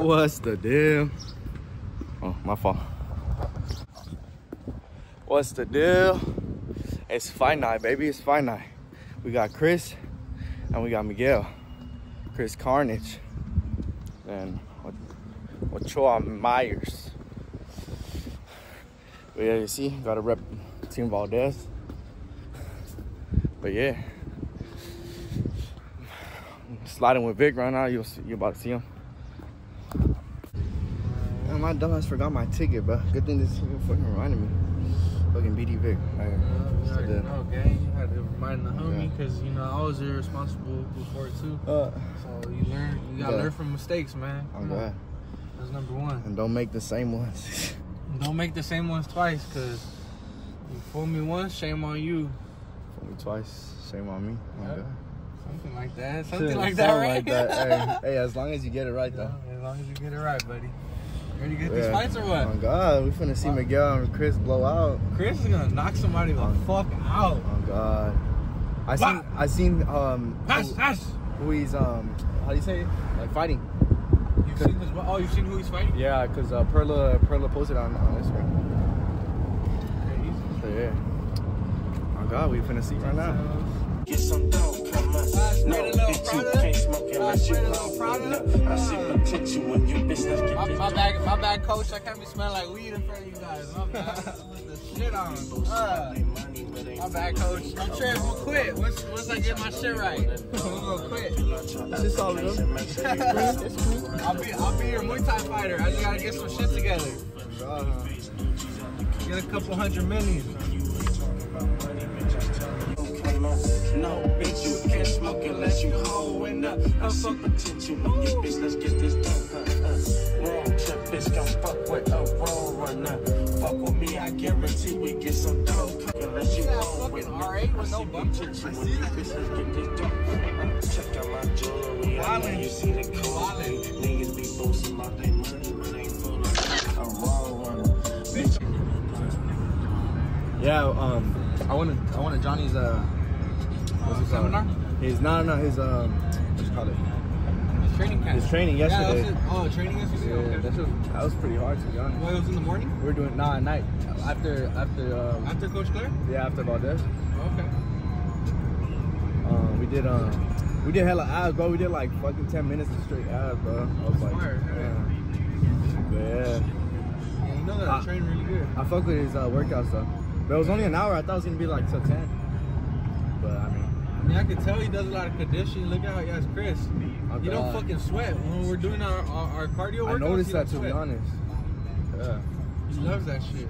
What's the deal? Oh, my fault. What's the deal? It's fight night, baby. It's fight night. We got Chris and we got Miguel. Chris Carnage and Ochoa Myers. But yeah, you see, got to rep Team Valdez. But yeah, sliding with Vic right now. You'll see, you about to see him. My dumbass forgot my ticket, bro. Good thing this fucking reminded me. Fucking BD Vic. Right here. You already know, gang. You had to remind the homie Yeah. because you know I was irresponsible before too. Uh, So you learn, you gotta Yeah. learn from mistakes, man. I'm Come on. glad. That's number one. And don't make the same ones. Don't make the same ones twice, cause you fool me once, shame on you. For me twice. Shame on me. Oh, Yeah. God. Something like that. Something like that, right? like that. hey, hey, as long as you get it right, though. Yeah, as long as you get it right, buddy. You ready to get these fights or what? Oh, God. We finna see Wow. Miguel and Chris blow out. Chris is gonna knock somebody the Oh. fuck out. Oh, God. I seen, Wow. I seen, um, Pass, who, who he's, um, how do you say it? Like fighting. You've seen this? Oh, you've seen who he's fighting? Yeah, because uh, Perla, Perla posted on, on Instagram. Yeah, So, yeah. Oh, God. We finna see right now. Get some dope, come on. No, spread a little bitch, you can't smoke unless you spread a little roll product. I see potential when you bitch, let's get My, my bad, my bad, coach. I can't be smelling like weed in front of you guys. My bad. The shit on. Uh, Money, but ain't my bad, coach. I'm sure we'll quit once once I get my shit right. We're gonna quit. This all them. I'll be I'll be your Muay Thai fighter. I just gotta get some shit together. Get a couple hundred million. No, bitch, you can't smoke unless you hoeing up. I see potential when you bitch, let's get this dope. Uh, uh. Wrong trip, bitch, come fuck with a roll runner. Fuck with me, I guarantee we get some dope. Unless you that roll with me. R8 with no see bumper? potential when you bitch, let's get this dope. Uh, check out my jewelry, I know you see the quality. Niggas be boasting about their money, but ain't full of a roll runner. Bitch, Yeah, um, I wanted, I wanted Johnny's, uh, what's it called? Seminar? His, no, no, his, um, what's it called? His training camp. His training Yeah, that was yesterday. Oh, training yesterday. Yeah, okay. that, was, that was pretty hard to be honest. Well, it was in the morning We're doing nah at night after after um, after Coach Claire. yeah after Valdez. Okay. Um, we did um we did hella abs, bro. We did like fucking ten minutes of straight abs, bro. I was like, Smart, yeah. yeah. Yeah, you know that. I train really good. I fuck with his uh, workout stuff. But it was only an hour. I thought it was gonna be like till ten. But I mean, I I can tell he does a lot of conditioning. Look at how he has Chris. my You don't fucking sweat when we're doing our our, our cardio workouts. I noticed he that don't to be honest. Yeah. He loves that shit.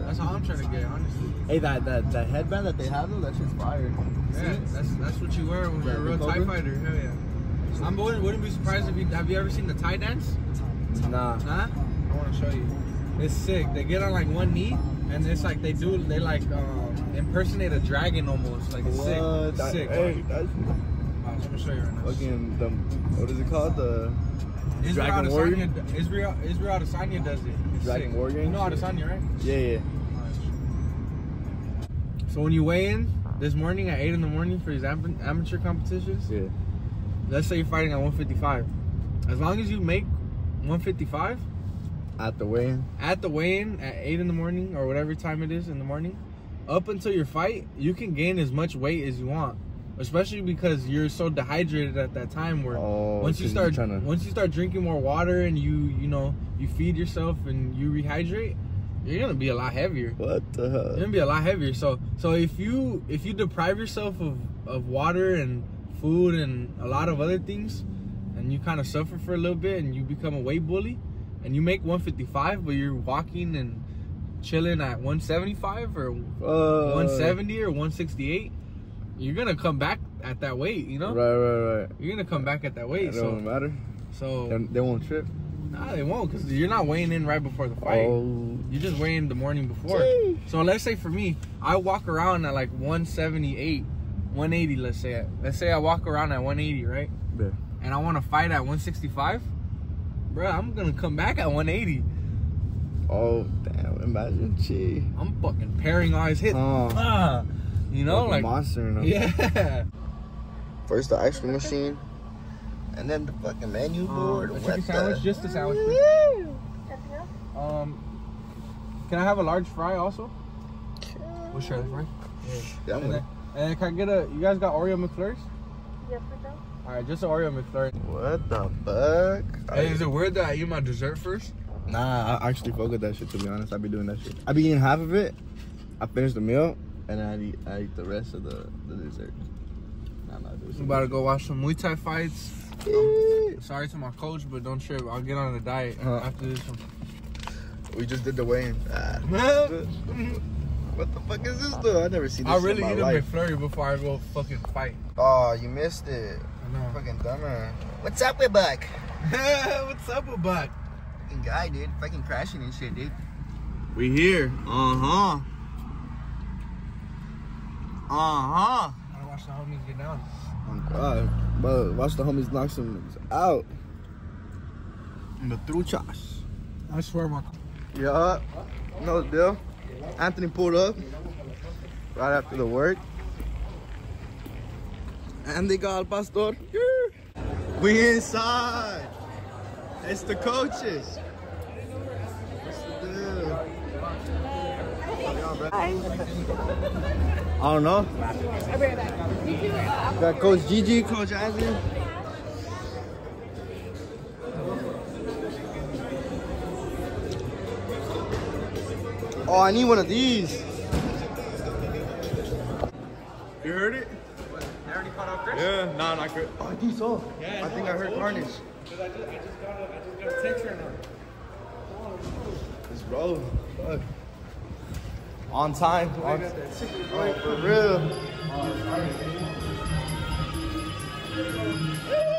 That's how I'm trying to get, honestly. Hey, that that that headband that they have though, that shit's fire. Yeah, that's that's what you wear when you're a real the Thai fighter. Hell yeah. I'm wouldn't, wouldn't be surprised if you have you ever seen the Thai dance? Nah. Nah? I want to show you. It's sick. They get on like one knee and it's like they do they like um, impersonate a dragon almost. Like it's sick. What? It's That- sick. Hey, that's I'm gonna show you right now. fucking the what is it called? The Israel Dragon Adesanya, Warrior? Israel Israel Adesanya does it. It's Dragon sick. Warrior? You know Adesanya, right? yeah yeah. So when you weigh in this morning at eight in the morning for these amateur competitions, Yeah. let's say you're fighting at 155. As long as you make 155 At the weigh-in. at the weigh-in at eight in the morning or whatever time it is in the morning, up until your fight, you can gain as much weight as you want. Especially because you're so dehydrated at that time where Oh, once you're start to- once you start drinking more water and you you know you feed yourself and you rehydrate, you're gonna be a lot heavier. What the hell? You're gonna be a lot heavier. So so if you if you deprive yourself of of water and food and a lot of other things, and you kind of suffer for a little bit and you become a weight bully, and you make 155, but you're walking and chilling at 175 or Uh, 170 or 168, you're gonna come back at that weight. You know, Right, right, right. you're gonna come back at that weight. It don't So matter. so They, they won't trip. nah, they won't because you're not weighing in right before the fight. Oh, You just weigh in the morning before. Jeez. So let's say for me, I walk around at like 178, 180. Let's say. Let's say I walk around at 180, right? yeah. And I want to fight at 165. Bro, I'm gonna come back at 180. Oh, damn. Imagine. Gee. I'm fucking pairing all his hits. Oh. Ah, you know, Fucking like monster. You know? yeah. First the ice cream machine, And then the fucking menu Um, board. a what chicken sandwich, the? just a sandwich. Woo! Um, can I have a large fry also? We'll share the fry. Yeah, I'm And with then, and can I get a? You guys got Oreo McFlurries? Yes, we do. All right, just an Oreo McFlurry. What the fuck? Hey, is it weird that I eat my dessert first? Nah, I actually fuck with that shit. To be honest, I be doing that shit. I be eating half of it. I finish the meal, and then I eat, I eat the rest of the, the dessert. Nah, nah, dude. I'm about to go watch some Muay Thai fights. Um, sorry to my coach, but don't trip. I'll get on a diet Uh. after this one. We just did the weigh-in. Ah, what the fuck is this though? I never seen this I'll really my eat a life. McFlurry before I go fucking fight. Oh, you missed it. I know. Fucking dumber. What's up with Buck? What's up with Buck? Fucking guy, dude. Fucking crashing and shit, dude. We here. Uh huh. Uh huh. I gotta watch the homies get down. Oh God, bro, watch the homies knock some niggas out. In the truchas. I swear, my. Yeah, no deal. Anthony pulled up right after the work. And they got Al Pastor. Yeah. We inside. It's the coaches. What's the deal? I don't know. Got Coach Gigi, Coach Anthony. Oh, I need one of these. You heard it? I already caught out Chris. Yeah, nah, not good. Oh, I think so. Yeah, I think I heard Carnage. I just, I just got a, I just got a text right now. Let's roll. Fuck. On time. On, oh, for real. Oh,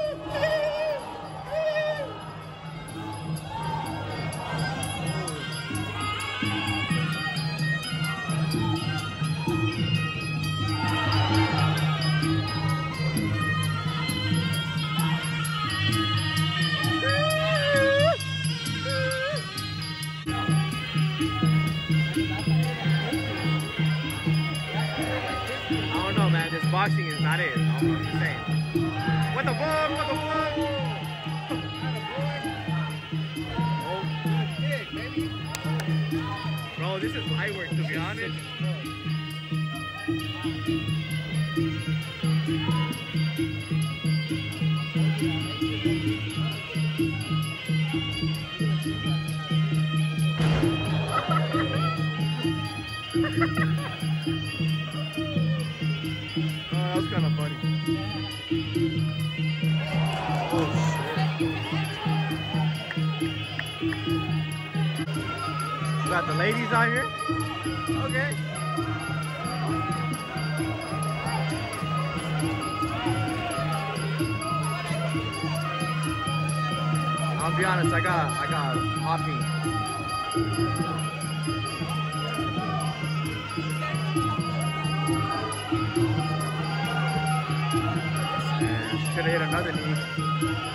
got the ladies out here? Okay. I'll be honest, I got I got hopping. Should have hit another knee.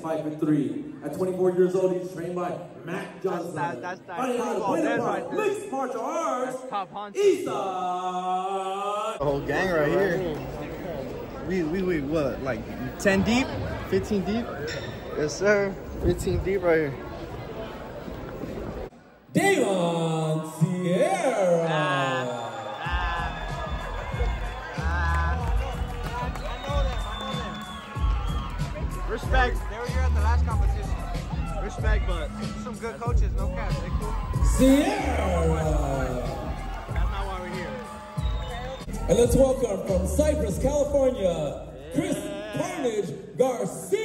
He stands five foot three. At 24 years old, he's trained by Mac Johnson. That's that- that's that Fighting out of football dead Winterpark, right there. Mixed martial arts. Top Honcho. Eastside. The whole gang right here. We, we, we, what, like 10 deep? 15 deep? Yes, sir. 15 deep right here. Davon Sierra. Ah, ah, ah. Respect. The last competition. Respect, but some good coaches, no cap. They cool. Sierra. That's not why we're here. And let's welcome from Cypress, California, Chris Carnage Garcia.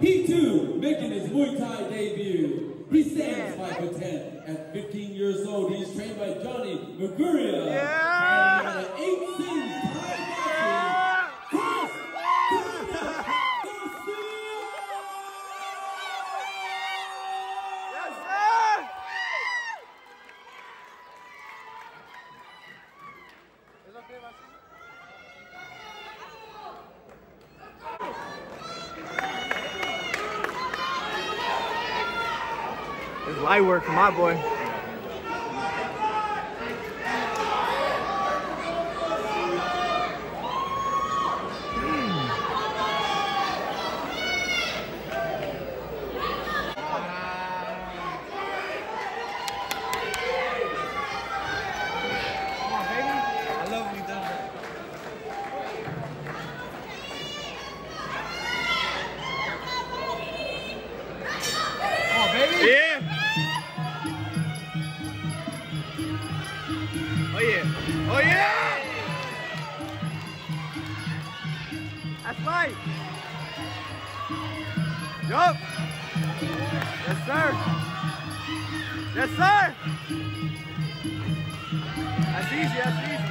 He too making his Muay Thai debut. He stands 10. At 15 years old, he's trained by Johnny Maguria. Yeah. And 18 Yes, sir! I work for my boy. That's easy, that's easy.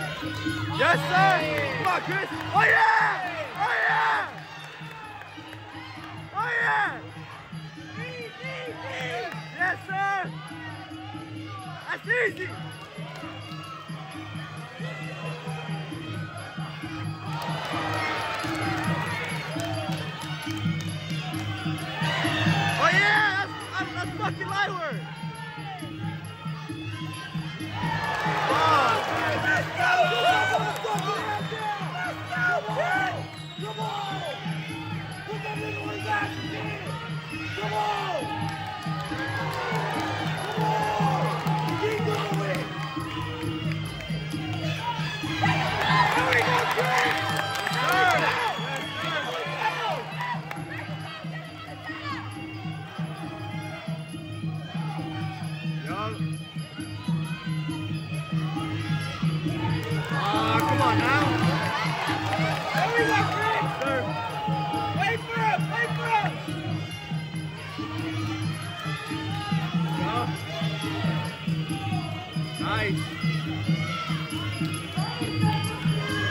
Yes, sir! Come on, Chris! Oh, yeah! Oh, yeah! Oh, yeah! Yes, sir! That's easy!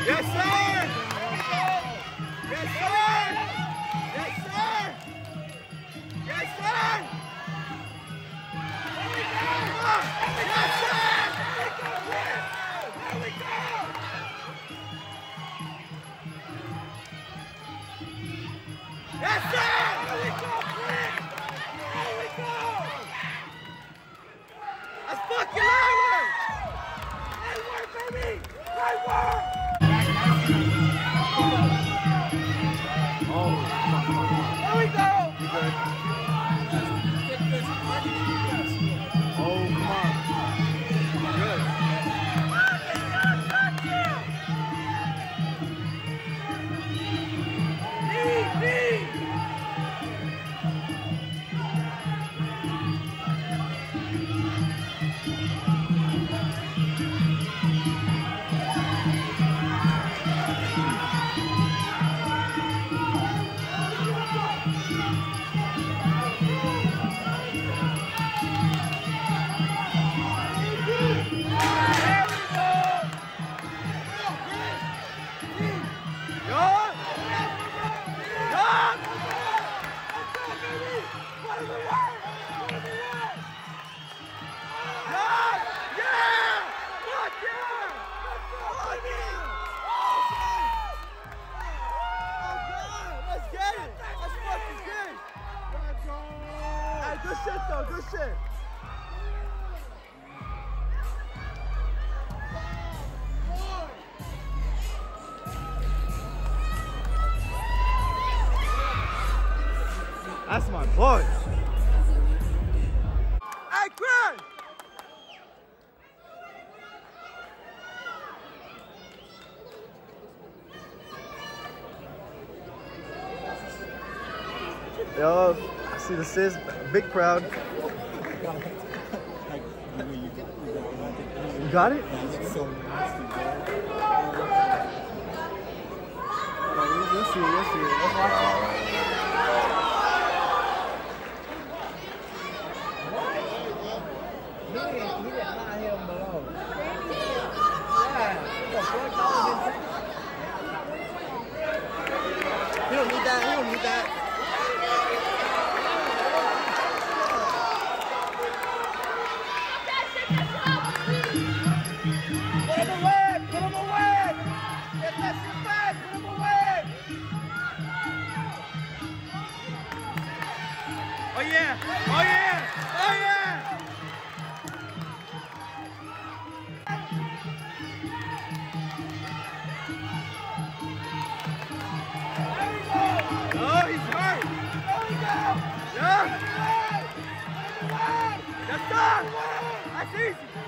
Yes, sir! Yes, sir! That's my boy. Hey, Chris! Yo, I see the sis, big crowd. You got it? So nasty, Oh yeah! Oh yeah! Oh yeah! Oh, he's hurt! There we go! Yeah! That's done! That's easy!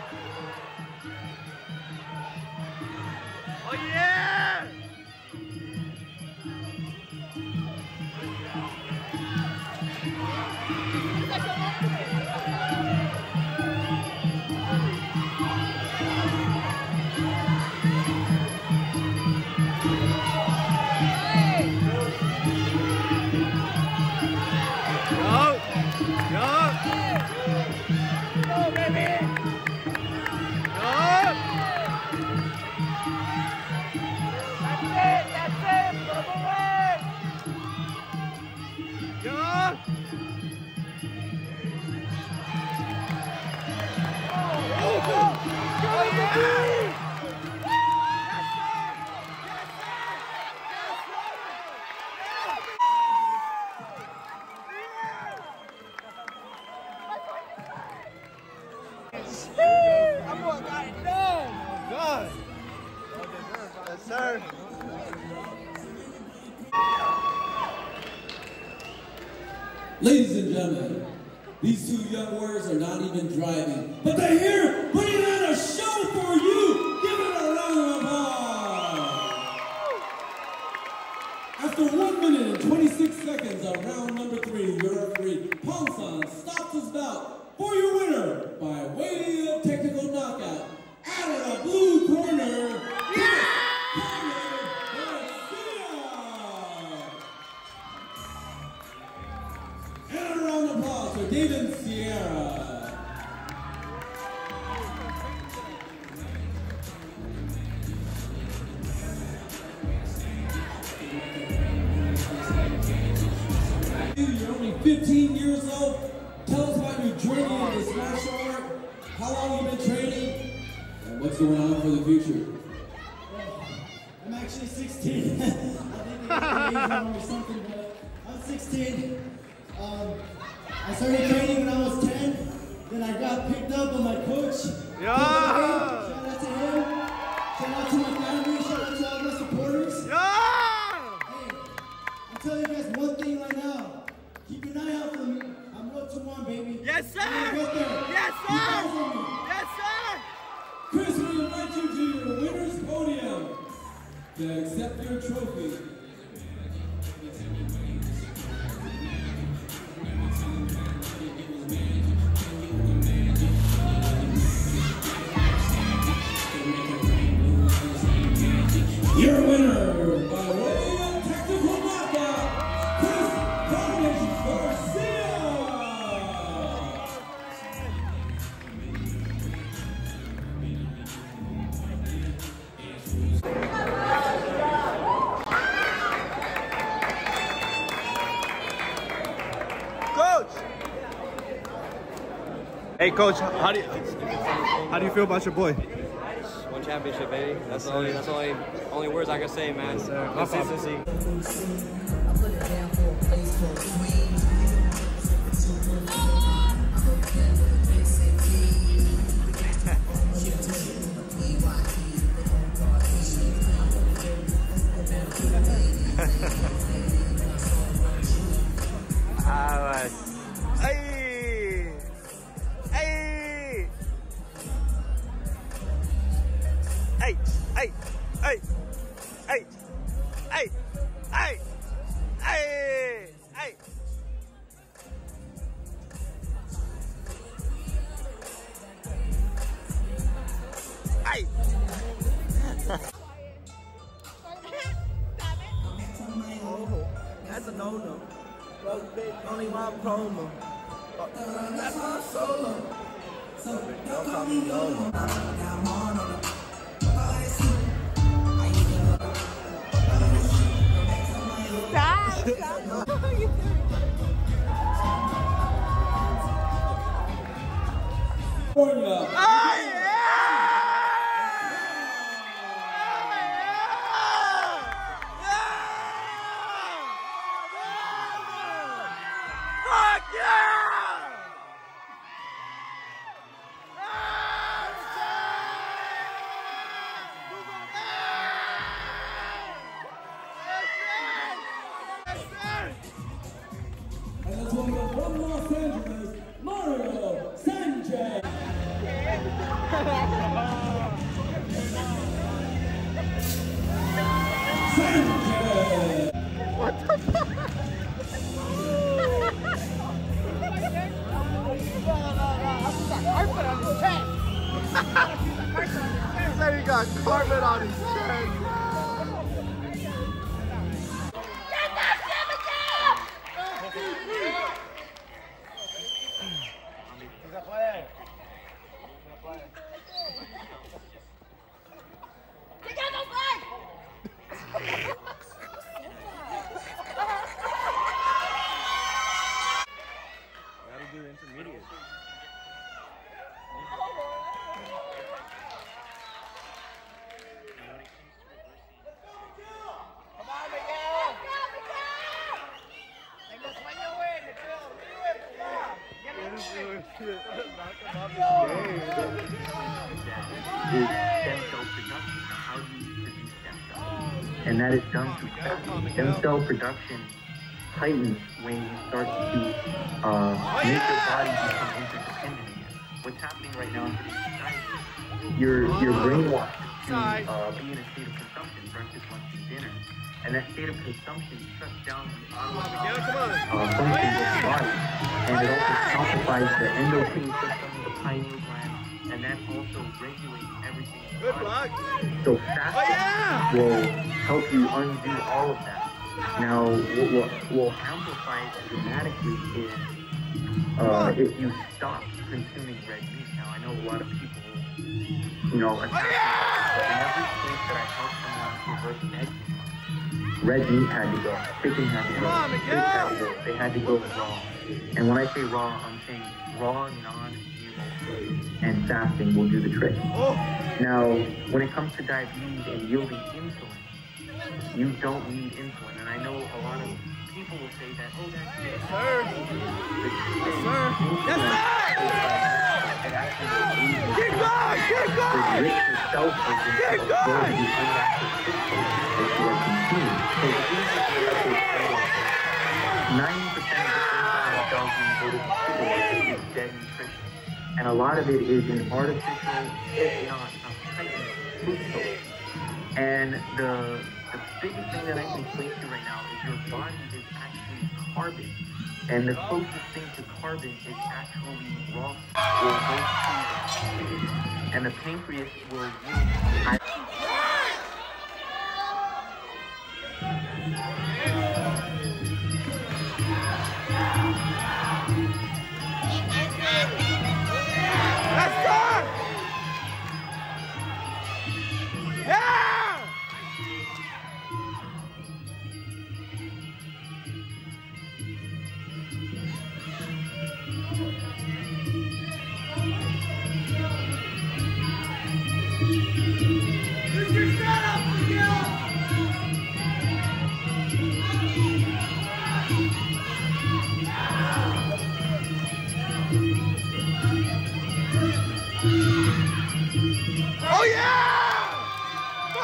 the Accept Your Trophy. coach, how do you how do you feel about your boy? One championship, baby. That's the only that's only only words I can say, man. Yes, sir. Consistency. Is done. Stem cell production heightens when you start to uh, make your body become interdependent again. What's happening right now in society? You're, you're brainwashed to uh, be in a state of consumption, breakfast, lunch, and dinner. And that state of consumption shuts down the autonomic uh, functions of the body. And it also calcifies the endocrine system, the pineal gland, and that also regulates everything. Good luck. So fasting will help you undo all of that. Now, what will, amplify it dramatically is uh, if you stop consuming red meat. Now, I know a lot of people, you know, attack me, but in every case that I help someone reverse an egg red meat had to go, chicken had to go, fish had to go. They had to go raw. And when I say raw, I'm saying raw, non-GMO food. And fasting will do the trick. Now, when it comes to diabetes and yielding insulin, you don't need insulin. And I know a lot of people will say that, oh, that's. Yes, sir. Yes, sir. Keep going, keep going. The rich itself is the unnatural sucrose that you are consuming. So basically, 90% of the things cells when you go to the supermarket is dead nutrition. And a lot of it is in artificial, if not a heightened fructose. And the the biggest thing that I can explain to you right now is your body is actually carbon. And the closest thing to carbon is actually raw or And the pancreas will use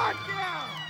Fuck yeah!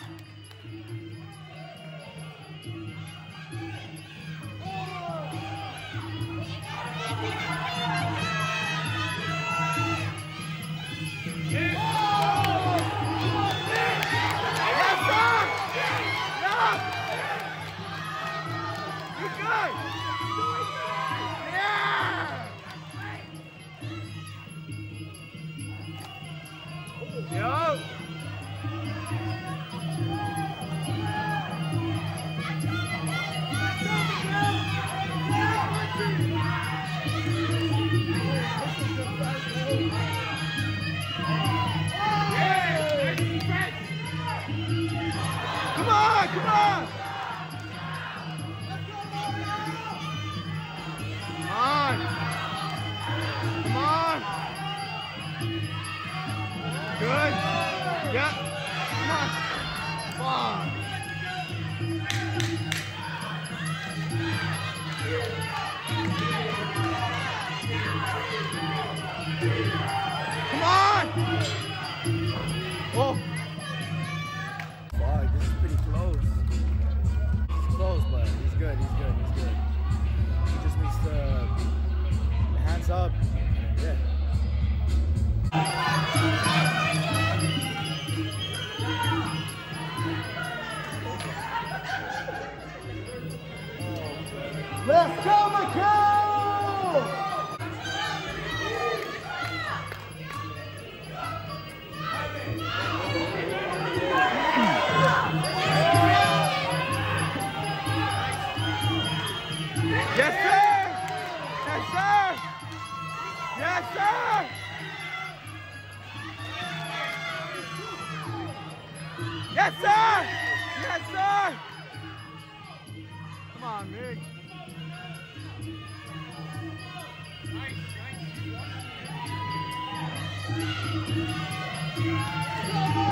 Come on. Oh. This is pretty close. Close, but he's good. He's good. He's good. He just needs to hands up. Yes, sir! Yes, sir! Come on, Nick. Yes,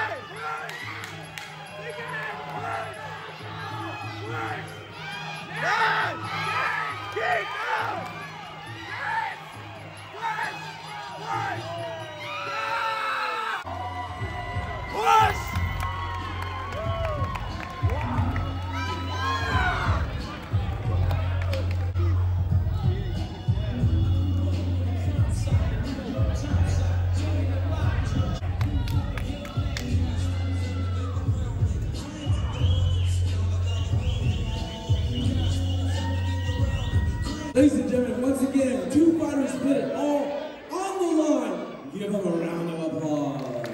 Yes! Ladies and gentlemen, once again, two fighters put it all on the line. Give them a round of applause.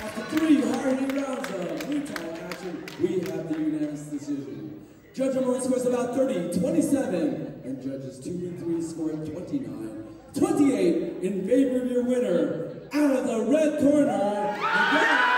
After three hard-hitting rounds of brutal action, we have the unanimous decision. Judge number one scores about 30, 27, and judges two and three scoring 29, 28 in favor of your winner. Out of the red corner,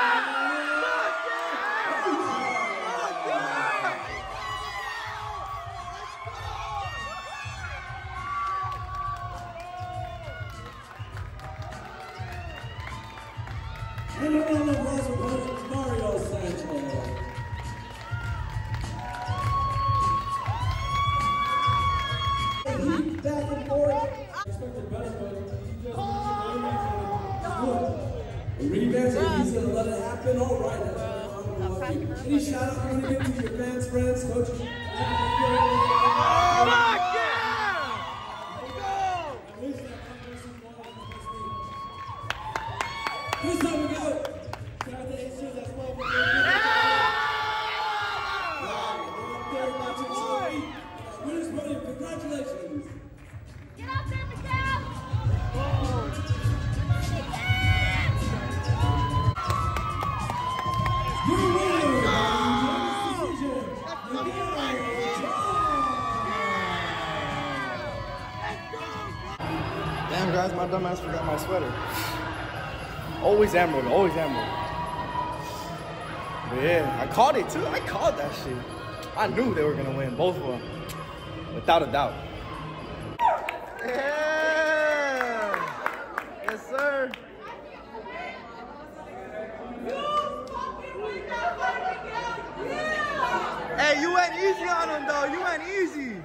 Any shout out you want to give to your fans, friends, coaches? Oh Fuck yeah! Always emerald, always emerald. But yeah, I called it too. I called that shit. I knew they were gonna win, both of them, without a doubt. Yeah! Yes, sir. Hey, you went easy on him though. You went easy.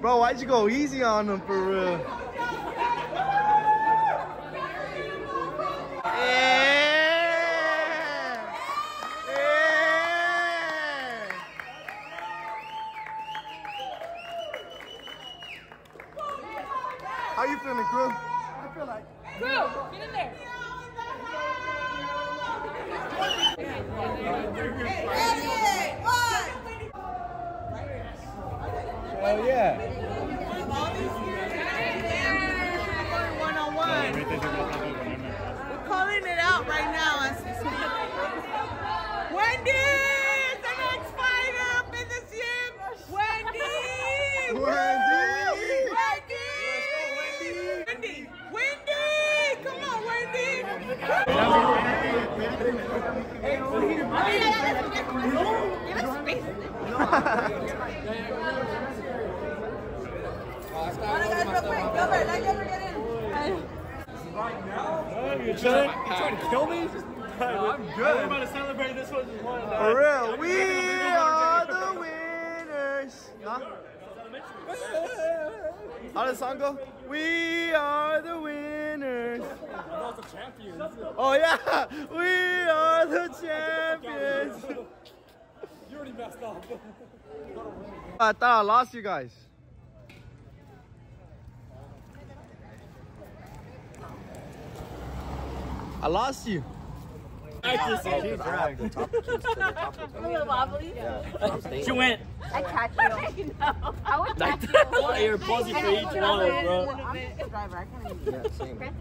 Bro, why'd you go easy on him for real? How you feeling, crew? I feel like Crew, get in there. Hell yeah. One-on-one. We're calling it out right now as we speak. Wendy is the next fighter up in the gym. Wendy! Wendy! Wendy! Wendy! Wendy! You're trying, you're trying to kill me? I'm good. We're about to celebrate this one. For real, we are the winners. How does the song go? We are the winners. Oh yeah, we are the champions. You already messed up. I thought I lost you guys. I lost you. i A little wobbly. She went. I catch you. I know. I would catch you. You're pussy for each one, bro. I'm just a driver. I can't even. Yeah, same.